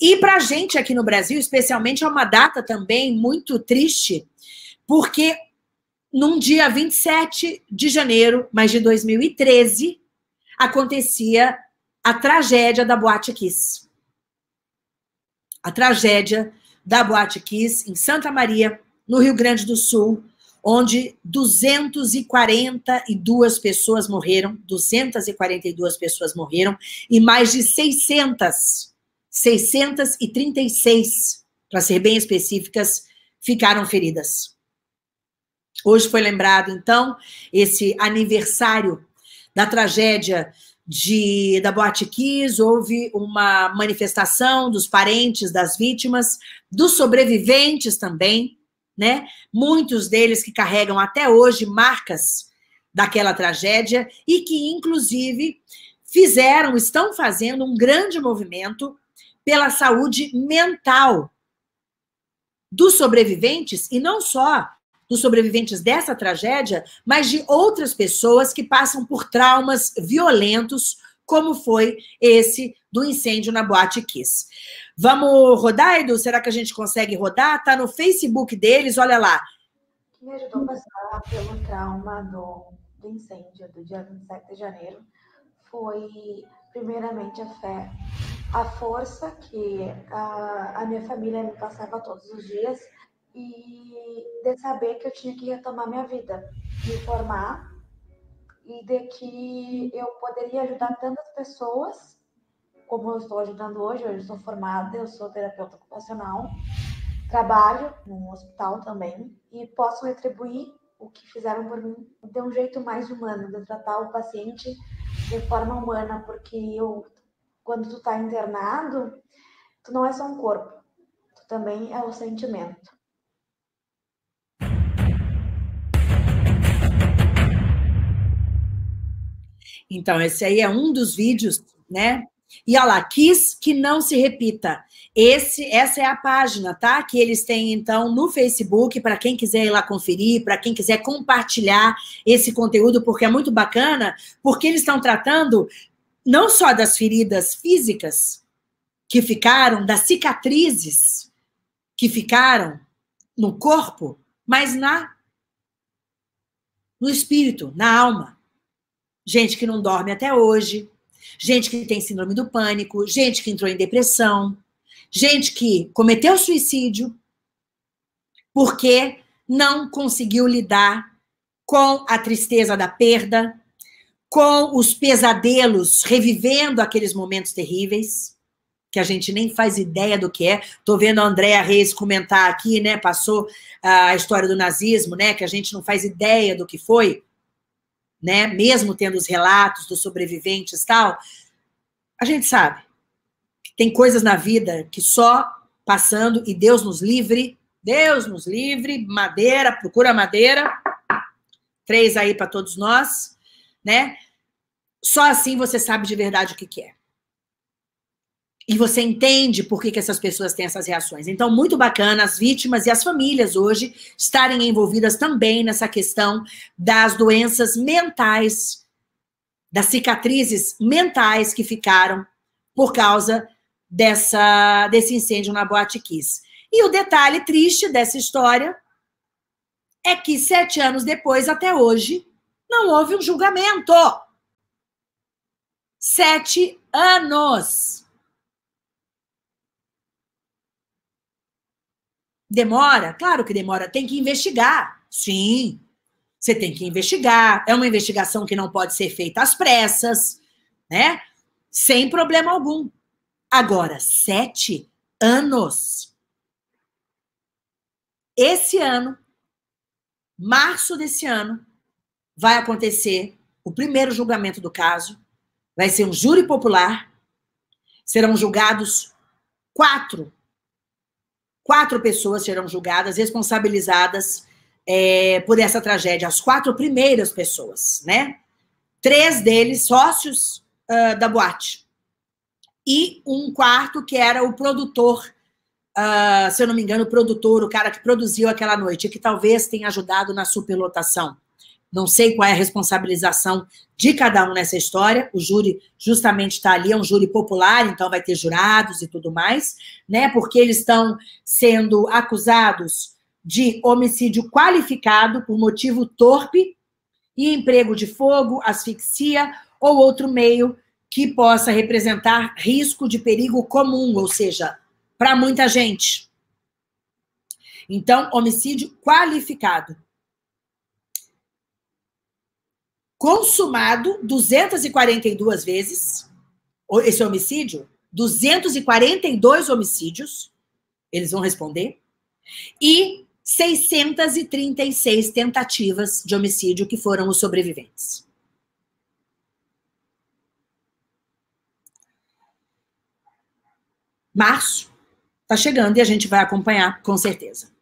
E para a gente aqui no Brasil, especialmente, é uma data também muito triste, porque num dia 27 de janeiro, mas de 2013, acontecia a tragédia da Boate Kiss. A tragédia da Boate Kiss em Santa Maria, no Rio Grande do Sul, onde 242 pessoas morreram, 242 pessoas morreram e mais de 600, 636, para ser bem específicas, ficaram feridas. Hoje foi lembrado, então, esse aniversário da tragédia de, da Boate Kiss, houve uma manifestação dos parentes das vítimas, dos sobreviventes também, né? Muitos deles que carregam até hoje marcas daquela tragédia e que, inclusive, fizeram, estão fazendo um grande movimento pela saúde mental dos sobreviventes e não só dos sobreviventes dessa tragédia, mas de outras pessoas que passam por traumas violentos, como foi esse do incêndio na Boate Kiss. Vamos rodar, Edu? Será que a gente consegue rodar? Tá no Facebook deles, olha lá. Me ajudou a passar pelo trauma do, do incêndio do dia 27 de janeiro foi, primeiramente, a fé, a força que a, a minha família me passava todos os dias e de saber que eu tinha que retomar minha vida, me formar e de que eu poderia ajudar tantas pessoas como eu estou ajudando hoje. Hoje eu sou formada, eu sou terapeuta ocupacional, trabalho num hospital também e posso retribuir o que fizeram por mim de um jeito mais humano, de tratar o paciente de forma humana, porque eu, quando tu está internado, tu não é só um corpo, tu também é o sentimento. Então, esse aí é um dos vídeos, né? E olha lá, quis que não se repita. Esse, essa é a página, tá? Que eles têm, então, no Facebook, para quem quiser ir lá conferir, para quem quiser compartilhar esse conteúdo, porque é muito bacana, porque eles estão tratando não só das feridas físicas que ficaram, das cicatrizes que ficaram no corpo, mas na no espírito, na alma. Gente que não dorme até hoje, gente que tem síndrome do pânico, gente que entrou em depressão, gente que cometeu suicídio porque não conseguiu lidar com a tristeza da perda, com os pesadelos, revivendo aqueles momentos terríveis, que a gente nem faz ideia do que é. Tô vendo a Andréa Reis comentar aqui, né? Passou a história do nazismo, né? Que a gente não faz ideia do que foi né? Mesmo tendo os relatos dos sobreviventes tal, a gente sabe tem coisas na vida que só passando e Deus nos livre, Deus nos livre, madeira, procura madeira, três aí para todos nós, né? Só assim você sabe de verdade o que, é. E você entende por que, que essas pessoas têm essas reações. Então, muito bacana as vítimas e as famílias hoje estarem envolvidas também nessa questão das doenças mentais, das cicatrizes mentais que ficaram por causa dessa, desse incêndio na Boate Kiss. E o detalhe triste dessa história é que sete anos depois, até hoje, não houve um julgamento. Sete anos. Demora? Claro que demora. Tem que investigar. Sim, você tem que investigar. É uma investigação que não pode ser feita às pressas, né? Sem problema algum. Agora, sete anos. Esse ano, março desse ano, vai acontecer o primeiro julgamento do caso. Vai ser um júri popular. Serão julgados quatro Quatro pessoas serão julgadas, responsabilizadas é, por essa tragédia. As quatro primeiras pessoas, né? Três deles sócios uh, da boate. E um quarto que era o produtor, uh, se eu não me engano, o produtor, o cara que produziu aquela noite, que talvez tenha ajudado na superlotação. Não sei qual é a responsabilização de cada um nessa história. O júri justamente está ali, é um júri popular, então vai ter jurados e tudo mais, né? Porque eles estão sendo acusados de homicídio qualificado por motivo torpe e emprego de fogo, asfixia ou outro meio que possa representar risco de perigo comum, ou seja, para muita gente. Então, homicídio qualificado. Consumado 242 vezes, esse homicídio, 242 homicídios, eles vão responder, e 636 tentativas de homicídio que foram os sobreviventes. Março está chegando e a gente vai acompanhar com certeza.